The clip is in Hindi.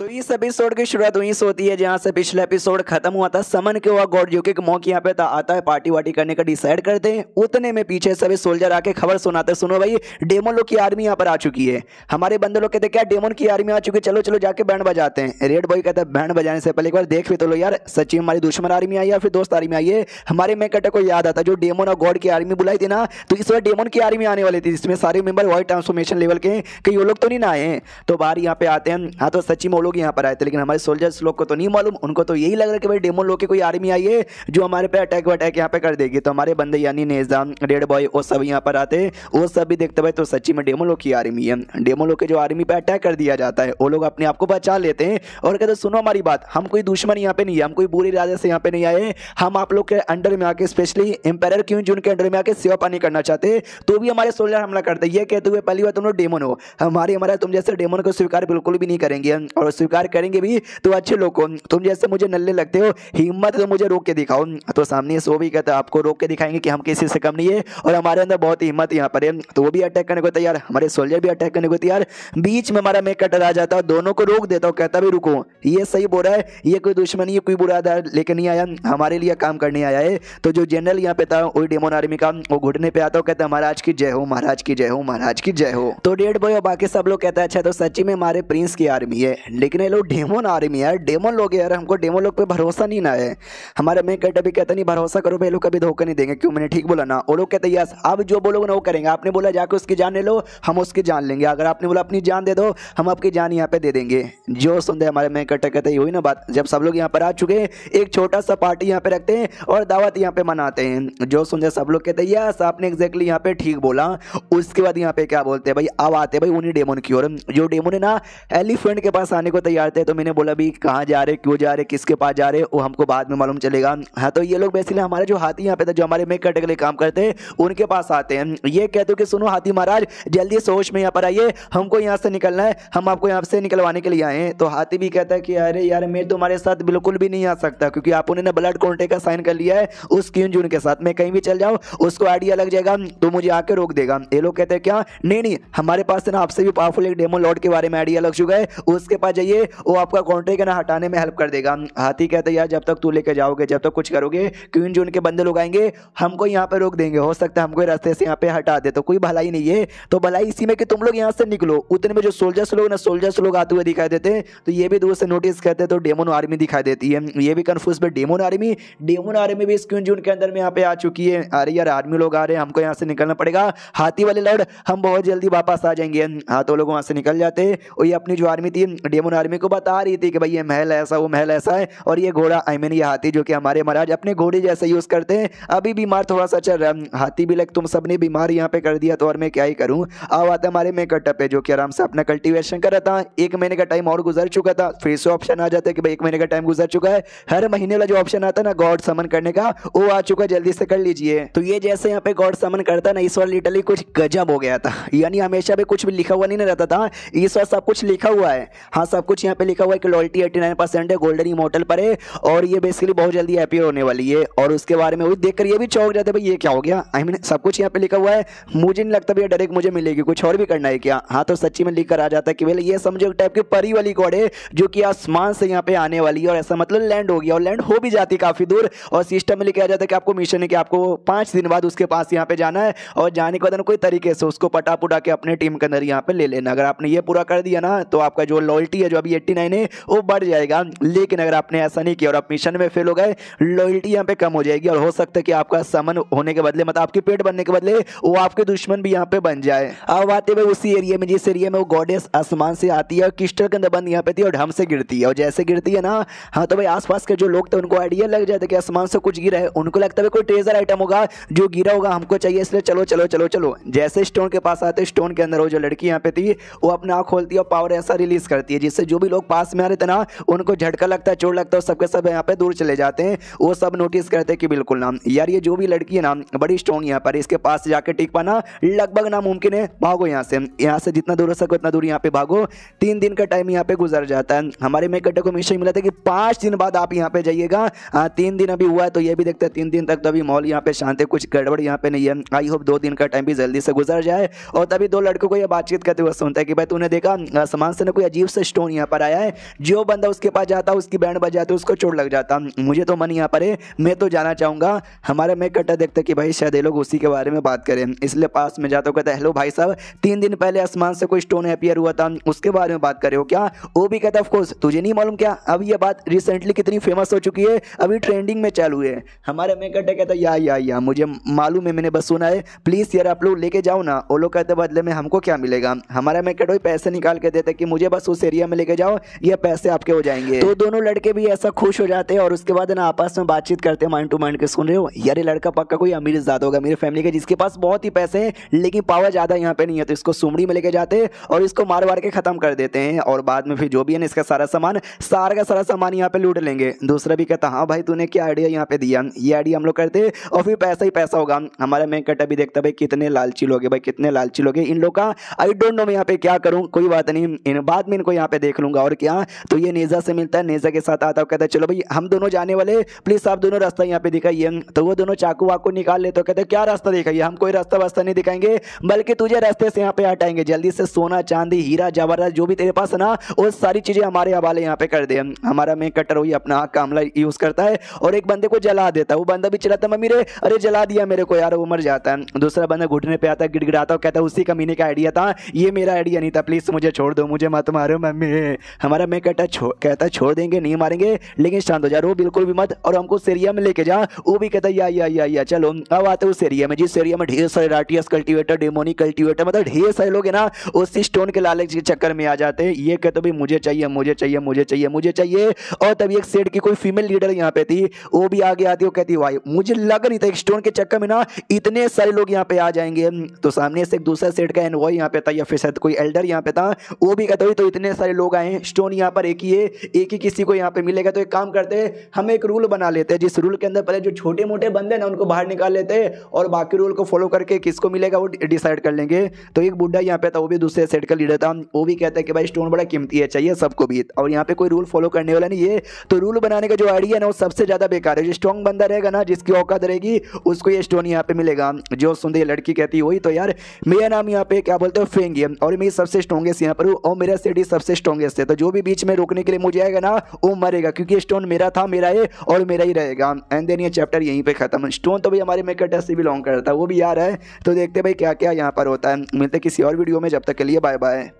तो इस एपिसोड की शुरुआत वहीं से होती है, जहाँ से पिछला एपिसोड खत्म हुआ था। समन के हुआ गॉड जो कि मौक यहाँ पे था, आता है पार्टी वार्टी करने का डिसाइड करते हैं। उतने में पीछे सभी सोल्जर आके खबर सुनाते सुनो भाई डेमोन लोग की आर्मी यहाँ पर आ चुकी है। हमारे बंदे लोग कहते क्या डेमोन की आर्मी आ चुकी है? चलो चलो, जाके बैंड बजाते हैं। रेड बॉय कहता है बैंड बजाने से पहले एक बार देख भी तो लो यार, सच्ची हमारी दुश्मन आर्मी आई या फिर दोस्त आर्मी आई है? हमारे मैं कटे को याद आता जो डेमोन और गॉड की आर्मी बुलाई थी ना तो इस बार डेमोन की आर्मी आने वाली थी, जिसमें सारे मेंबर वाइट ट्रांसफॉर्मेशन लेवल के वो लोग तो नहीं ना आए तो बाहर यहाँ पे आते हैं। हाँ तो सच्ची में लोग यहाँ पर आए थे, लेकिन हमारे सोल्जर्स लोग को तो नहीं मालूम, उनको तो यही लग रहा है कि भाई डेमोन लोग की कोई आर्मी आई है, जो हमारे पे अटैक वटैक यहाँ पे कर देगी। तो हमारे बंदे यानी नेजाम रेड बॉय वो सब यहाँ पर आते वो सब भी देखते भाई तो सच्ची में डेमो लोग की आर्मी है। डेमो लोग के जो आर्मी पे अटैक कर दिया जाता है, वो लोग अपने आप को बचा लेते हैं। और कहते सुनो हमारी बात, हम कोई दुश्मन यहाँ पे नहीं है, हम कोई बुरी राजा से यहाँ पे नहीं आए हम आप लोग के अंडर में आके स्पेशली एम्पायर क्यों, जो उनके अंडर में आके सेवा पानी करना चाहते तो भी हमारे सोल्जर हमला करते ये कहते हुए पहली बार तुम लोग डेमन हो। हमारे, हमारा, तुम जैसे डेमन को स्वीकार बिल्कुल भी नहीं करेंगे। और स्वीकार करेंगे भी तो अच्छे लोग को तुम जैसे मुझे नल्ले लगते हो, हिम्मत तो मुझे रोक के दिखाओ। तो सामने सो भी कहता आपको रोक के दिखाएँगे कि हम किसी से कम नहीं है, और हमारे अंदर बहुत हिम्मत यहाँ पर है। तो वो भी अटैक करने को तैयार, हमारे सोल्जर भी अटैक करने को तैयार। बीच में हमारा मैं कटर आ जाता है, दोनों को रोक देता हूँ, कहता भी रुको, ये सही बोल रहा है, ये कोई दुश्मनी है कोई बुरा लेके नहीं आया, हमारे लिए काम करने आया है। तो जो जनरल यहाँ पे था, वही डेमोन आर्मी का, वो घुटने पे आता हो कहता महाराज की जय हो, महाराज की जय हो, महाराज की जय हो। तो डेड बॉय और बाकी सब लोग कहता है अच्छा तो सच्ची में हमारे प्रिंस की आर्मी है। लेकिन ये लोग डेमोन आर्मी यार। डेमोन लोग यार, हमको डेमो लोग पे भरोसा नहीं ना है। हमारे मैं कहते भी कहता नहीं भरोसा करो भाई लोग कभी धोखा नहीं देंगे। क्यों? मैंने ठीक बोला ना। वो लोग कहते यस आप जो बोलोगे ना वो करेंगे। आपने बोला जाकर उसकी जान ले लो, हम उसकी जान लेंगे। अगर आपने बोला अपनी जान दे दो, हम आपकी जान यहाँ पे दे देंगे। जो सुनते हमारे मैं कहते कहते हुई ना बात। जब सब लोग यहाँ पर आ चुके हैं, एक छोटा सा पार्टी यहाँ पे रखते हैं और दावत यहाँ पे मनाते हैं। जो सुन सुनते सब लोग कहते हैं, यस, आपने एग्जैक्टली यहाँ पे ठीक बोला। उसके बाद यहाँ पे क्या बोलते हैं, भाई, अब आते भाई उन्हीं डेमोन की ओर। जो डेमोन है ना एलिफेंट के पास आने को तैयार थे तो मैंने बोला भी कहाँ जा रहे, क्यों जा रहे, किसके पास जा रहे, वो हमको बाद में मालूम चलेगा। हाँ तो ये लोग बेसिकली हमारे जो हाथी यहाँ पे थे, जो हमारे मेक करने के लिए काम करते हैं, उनके पास आते हैं। ये कहते हो कि, सुनो हाथी महाराज, जल्दी सोच में यहाँ पर आइए, हमको यहाँ से निकलना है, हम आपको यहाँ से निकलवाने के लिए आए हैं। तो हाथी भी कहता है कि, अरे यार, मैं तुम्हारे साथ बिल्कुल भी नहीं आ सकता, क्योंकि आप उन्होंने ब्लड कॉन्टेक्ट का साइन कर लिया है, उस क्यून जून के साथ। मैं कहीं भी चल जाऊँ, उसको आइडिया लग जाएगा तो मुझे आके रोक देगा। ये लोग कहते हैं, क्या? नहीं नहीं, हमारे पास ना आपसे भी पावरफुल एक डेमो लॉर्ड के बारे में आइडिया लग चुका है, उसके पास जाइए, वो आपका कॉन्टेक्ट ना, हटाने में हेल्प कर देगा। हाथी कहते यार, जब तक तू लेके जाओगे, जब तक कुछ करोगे क्यों जो उनके बंदे लोग आएँगे, हमको यहाँ पे रोक देंगे। हो सकता है हमको रास्ते से यहाँ पे हटा दे तो कोई भलाई नहीं है। तो भलाई इसी में कि तुम लोग यहाँ से निकलो। उतने में जो सोल्जर्स लोग ना सोल्जर्स लोग आते हुए दिखाई देते हैं तो ये भी दूर से नोटिस करते तो डेमोन आर्मी दिखाई देती है। ये भी कन्फ्यूज़ पे डेमोन आर्मी डेमोन आर्मी भी इस क्यों जून के अंदर में यहाँ पे आ चुकी है। अरे यार आर्मी लोग आ रहे हैं, हमको यहाँ से निकलना पड़ेगा। हाथी वाले लड़, हम बहुत जल्दी वापस आ जाएँगे। हाँ तो लोग वहाँ से निकल जाते। हैं और ये अपनी जो आर्मी थी डेमोन आर्मी को बता रही थी कि भाई ये महल ऐसा, वो महल ऐसा है और ये घोड़ा आई मीन ये हाथी जो कि हमारे महाराज अपने घोड़े जैसे यूज़ करते हैं। अभी बीमार थोड़ा सा चल रहा है। हाथी भी लाइक तुम सबने बीमार यहाँ पे कर दिया तो और मैं क्या ही करूँ? अब आते हमारे में कटअप है जो कि आराम से अपना कल्टीवेशन कर रहा था। एक महीने का टाइम और गुजर चुका था। फिर से ऑप्शन आ जाता है कि भाई एक महीने का टाइम गुजर चुका है। हर महीने वाला जो ऑप्शन आता है ना गॉड समन करने का, वो आ चुका है। जल्दी से कर लीजिए। तो ये जैसे यहाँ पे गॉड समन करता ना, इस बार लिटरली कुछ गजब हो गया था। यानी हमेशा भी कुछ भी लिखा हुआ नहीं रहता था। इस बार सब कुछ लिखा हुआ है। हाँ सब कुछ यहाँ पे लिखा हुआ है कि लॉयल्टी एट्टी नाइन परसेंट है गोल्डन इमोटल पर है, और ये बेसिकली बहुत जल्दी अपियर होने वाली है। और उसके बारे में वो देखकर ये भी चौक जाते भाई, ये क्या हो गया? आई मीन सब कुछ यहाँ पे लिखा हुआ है। मुझे नहीं लगता, भैया डायरेक्ट मुझे मिलेगी, कुछ और भी करना है क्या? हाँ तो सच्ची में लिख कर आ जाता है कि, भैया, ये समझो टाइप की परी वाली गॉड है, जो कि आसमान से यहाँ पे आने वाली है, और ऐसा मतलब लैंड हो गया, और लैंड हो भी जाती है काफ़ी दूर। और सिस्टम में लिखा जाता है कि आपको मिशन है कि आपको पाँच दिन बाद उसके पास यहाँ पे जाना है, और जाने के बाद कोई तरीके से उसको पटा पुटा के अपने टीम के अंदर यहाँ पे ले लेना। अगर आपने ये पूरा कर दिया ना तो आपका जो लॉयल्टी जो अभी एट्टी है, वो बढ़ जाएगा। लेकिन अगर आपने ऐसा नहीं किया और आप मिशन में फेल हो गए लॉयल्टी यहाँ पे कम हो जाएगी और हो सकता है कि आपका समन होने के बदले मतलब आपके पेट बनने के बदले, वो आपके दुश्मन भी यहाँ पे बन जाए। अब आते हुए उसी एरिया में, जिस एरिया में वो गॉडेस आसमान से आती है और क्रिस्टल के अंदर बंद यहाँ पे थी और ढम से गिरती है। और जैसे गिरती है ना हाँ तो भाई आसपास के जो लोग थे, उनको आइडिया लग जाता है कि आसमान से कुछ गिरा है। उनको लगता है कोई ट्रेजर आइटम होगा, जो गिरा होगा हमको चाहिए, इसलिए चलो चलो चलो चलो। जैसे स्टोन के पास आते स्टोन के अंदर वो जो लड़की यहाँ पे थी, वो अपना खोलती है और पावर ऐसा रिलीज़ करती है, जिससे जो भी लोग पास में आ रहे थे ना, उनको झटका लगता है, चोट लगता है सबके सब यहाँ पे दूर चले जाते हैं। वो सब नोटिस करते हैं कि बिल्कुल ना। यार, ये जो भी लड़की है ना, बड़ी स्ट्रॉन्ग यहाँ पर इसके पास जाके टिक पाना लगभग नामुमकिन है। भागो यहाँ से। यहाँ से जितना दूर हो सको, उतना दूर यहाँ पे भागो। तीन दिन का टाइम यहाँ पे गुजर जाता है। हमारे मेकटे को मिशन मिला था कि पाँच दिन बाद आप यहाँ पे जाइएगा। तीन दिन अभी हुआ है तो ये भी देखते हैं। तीन दिन तक तो अभी मॉल यहाँ पे शांति कुछ गड़बड़ यहाँ पे नहीं है। आई होप दो दिन का टाइम भी जल्दी से गुजर जाए। और तभी दो लड़कों को यह बातचीत करते हुए सुनता है कि भाई, तूने देखा आसमान से ना कोई अजीब से स्टोन स्टोन यहाँ पर आया है। जो बंदा उसके पास जाता, उसकी बैंड बजाते, उसको चोट लग जाता। मुझे तो मन यहाँ पर है, मैं तो जाना चाहूँगा। हमारा मैं कट्टा देखता कि भाई शायद ये लोग उसी के बारे में बात करें। इसलिए पास में जाता कहता हेलो भाई साहब, तीन दिन पहले आसमान से कोई स्टोन अपियर हुआ था, उसके बारे में बात करे हो क्या? वो भी कहता ऑफकोर्स तुझे नहीं मालूम क्या? अब ये बात रिसेंटली कितनी फ़ेमस हो चुकी है, अभी ट्रेंडिंग में चालू है। हमारे मैं कट्टा कहता, या या या, मुझे मालूम है, मैंने बस सुना है। प्लीज़ यार, आप लोग लेके जाओ ना। वो लोग कहते, बदले में हमको क्या मिलेगा? हमारा मैं कहता पैसे निकाल के देते कि मुझे बस उस एरिया में लेके जाओ, ये पैसे आपके हो जाएँगे। तो दोनों लड़के भी ऐसा खुश हो जाते हैं और उसके बाद ना आपस में बातचीत करते हैं माइंड टू माइंड के, सुन रहे हो? यार, ये लड़का पक्का कोई अमीर ज़्यादा होगा, मेरी फैमिली के, जिसके पास बहुत ही पैसे हैं, लेकिन पावर ज़्यादा यहाँ पे नहीं है तो इसको सुमड़ी में लेके जाते हैं और इसको मार मार के ख़त्म कर देते हैं और बाद में फिर जो भी है ना इसका सारा सामान, सारा का सारा सामान यहाँ पे लूट लेंगे। दूसरा भी कहता हाँ भाई, तूने क्या आइडिया यहाँ पे दिया? ये आइडिया हम लोग करते और फिर पैसा ही पैसा होगा। हमारा मैं कटा भी देखता भाई, कितने लालची लोग भाई, कितने लालची लोग इन लोग का आई डोंट नो मैं यहाँ पे क्या करूँ, कोई बात नहीं बाद में इनको यहाँ पे देख लूँगा। और क्या? तो ये नेजा से मिलता है, नेजा के साथ आता है कहता है, चलो भाई, हम दोनों जाने वाले प्लीज़ आप दोनों रास्ता यहाँ पे दिखाइए। तो वो दोनों चाकू वाकू निकाल लेते कहते क्या रास्ता दिखाइए? हम कोई रास्ता वास्ता नहीं दिखाएँगे, बल्कि तुझे रास्ते से यहाँ पे हटाएँगे। जल्दी से सोना, चांदी, हीरा जवाहरात जो भी तेरे पास है ना, वो सारी चीज़ें हमारे हवाले यहाँ पे कर दे। हमारा मैं कटर हुई अपना कामला यूज़ करता है और एक बंदे को जला देता है। वो बंदा भी चलाता मम्मी रे, अरे जला दिया मेरे को यार, वो मर जाता है। दूसरा बंदा घुटने पे आता है, गिड़गिड़ाता है कहता है, उसी का मीने का आइडिया था? ये मेरा आइडिया नहीं था प्लीज़ मुझे छोड़ दो, मुझे मत मारो, मम्मी। हमारा मैं कहता छो, कहता छोड़ देंगे नहीं मारेंगे लेकिन शांत हो जा रो बिल्कुल भी मत और हमको उस में लेके जा। वो भी कहता या या या या चलो अब आते उस एरिया में जिस एरिया में ढेर सारे राटियस कल्टीवेटर डेमोनी कल्टीवेटर मतलब ढेर सारे लोग है ना उसी स्टोन के लालच के चक्कर में आ जाते हैं। ये कहते भाई मुझे चाहिए मुझे चाहिए मुझे चाहिए मुझे चाहिए। और तभी एक सेट की कोई फीमेल लीडर यहाँ पे थी वो भी आगे आती वो कहती भाई मुझे लग नहीं था स्टोन के चक्कर में ना इतने सारे लोग यहाँ पे आ जाएँगे। तो सामने से एक दूसरा सेट का एनवॉय यहाँ पे था या फिर शायद कोई एल्डर यहाँ पे था वो भी कहता हुई तो इतने सारे लोग आए हैं। स्टोन यहाँ पर एक ही है, एक ही किसी को यहाँ पे मिलेगा। तो एक काम करते हैं, हम एक रूल बना लेते हैं। जिस रूल के अंदर पहले जो छोटे मोटे बंदे ना, उनको बाहर निकाल लेते हैं और बाकी रूल को फॉलो करके किसको मिलेगा वो डिसाइड कर लेंगे। तो एक बुढ़ा यहाँ पे था, वो भी दूसरे सेट का लीडर था। वो भी कहता है कि भाई, स्टोन बड़ा कीमती है, चाहिए सबको भी। और यहाँ पे कोई रूल फॉलो करने वाला नहीं है। तो रूल बनाने का जो आइडिया है ना, वो सबसे ज़्यादा बेकार है। जो स्ट्रॉन्ग बंदा रहेगा ना, जिसकी औकात रहेगी, उसको ये स्टोन यहाँ पे मिलेगा। जो सुंदर लड़की कहती वही तो यार, मेरा नाम यहाँ पे क्या बोलते हो, फेंगी। और मैं सबसे स्ट्रॉन्गेस्ट यहाँ पर हूँ और मेरा सेट ही सबसे स्ट्रॉन्गेस्ट इससे। तो जो भी बीच में रोकने के लिए मुझे आएगा ना, वो मरेगा, क्योंकि स्टोन मेरा था, मेरा है और मेरा ही रहेगा। एंड देन ये चैप्टर यहीं पे खत्म। स्टोन तो भाई हमारे मेकर से बिलोंग करता है, वो भी यार है। तो देखते भाई क्या क्या यहाँ पर होता है। मिलते किसी और वीडियो में, जब तक के लिए बाय बाय